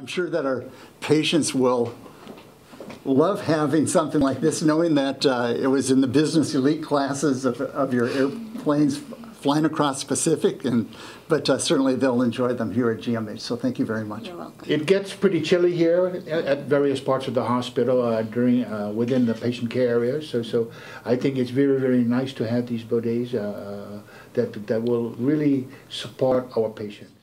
I'm sure that our patients will love having something like this, knowing that uh, it was in the business elite classes of, of your airplanes flying across the Pacific, and but uh, certainly they'll enjoy them here at GMH. So thank you very much. You're welcome. It gets pretty chilly here at, at various parts of the hospital uh, during uh, within the patient care areas. So, so I think it's very, very nice to have these bodies uh, uh, that that will really support our patients.